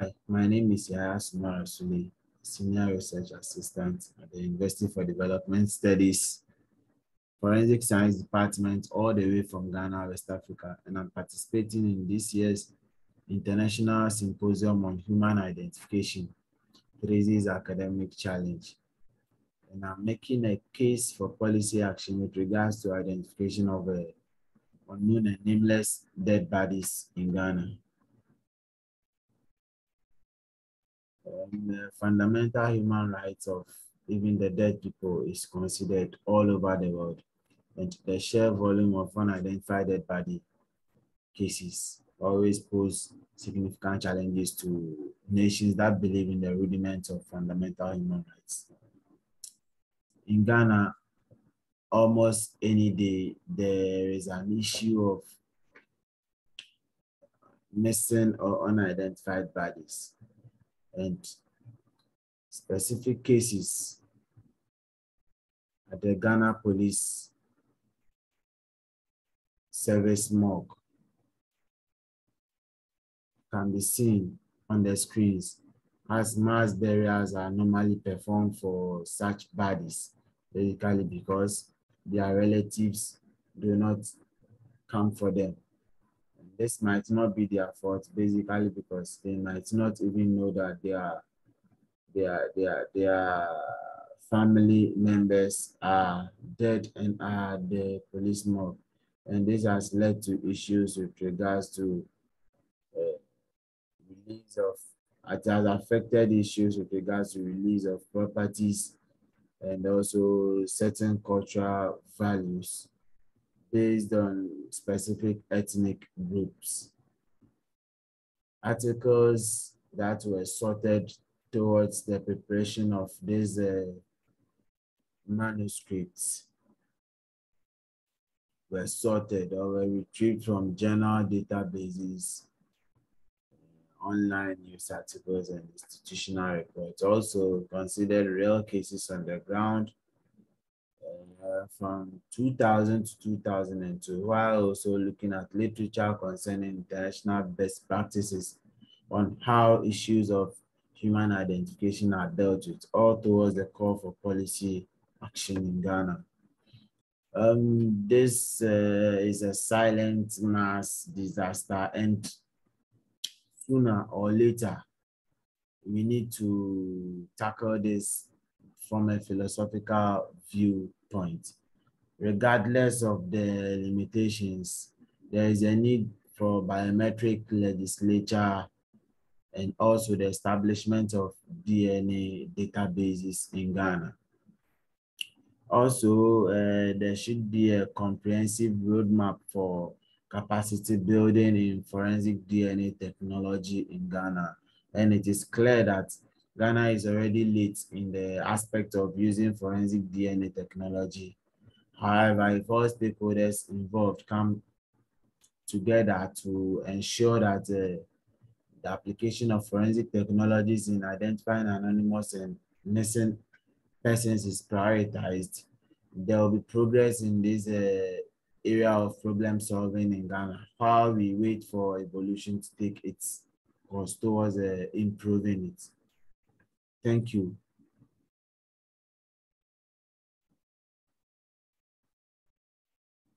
Hi, my name is Yahaya Sumara Sulley, Senior Research Assistant at the University for Development Studies, Forensic Science Department, all the way from Ghana, West Africa, and I'm participating in this year's International Symposium on Human Identification, Threesis Academic Challenge. And I'm making a case for policy action with regards to identification of uh, unknown and nameless dead bodies in Ghana. Um, fundamental human rights of even the dead people is considered all over the world. And the sheer volume of unidentified dead body cases always pose significant challenges to nations that believe in the rudiments of fundamental human rights. In Ghana, almost any day there is an issue of missing or unidentified bodies and specific cases at the Ghana Police Service morgue can be seen on the screens as mass burials are normally performed for such bodies, basically because their relatives do not come for them. This might not be their fault, basically because they might not even know that their, their, their, their family members are dead and are the police morgue. And this has led to issues with regards to uh, release of, it has affected issues with regards to release of properties and also certain cultural values based on specific ethnic groups. Articles that were sorted towards the preparation of these uh, manuscripts were sorted or were retrieved from general databases, online news articles, and institutional reports. Also considered real cases on the ground uh, from 2000 to 2002, while also looking at literature concerning international best practices on how issues of human identification are dealt with, all towards the call for policy action in Ghana. Um, this uh, is a silent mass disaster and sooner or later, we need to tackle this from a philosophical viewpoint. Regardless of the limitations, there is a need for biometric legislature and also the establishment of DNA databases in Ghana. Also, uh, there should be a comprehensive roadmap for capacity building in forensic DNA technology in Ghana. And it is clear that Ghana is already late in the aspect of using forensic DNA technology. However, if all stakeholders involved come together to ensure that uh, the application of forensic technologies in identifying anonymous and missing persons is prioritized, there will be progress in this uh, area of problem solving in Ghana while we wait for evolution to take its course towards uh, improving it. Thank you.